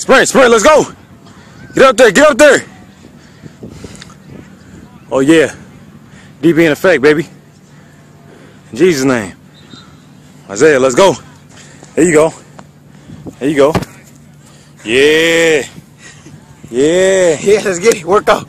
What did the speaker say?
Sprint, sprint, let's go. Get up there, get up there. Oh yeah. DB in effect, baby. In Jesus' name. Isaiah, let's go. There you go. There you go. Yeah. Yeah. Yeah, let's get it. Work out.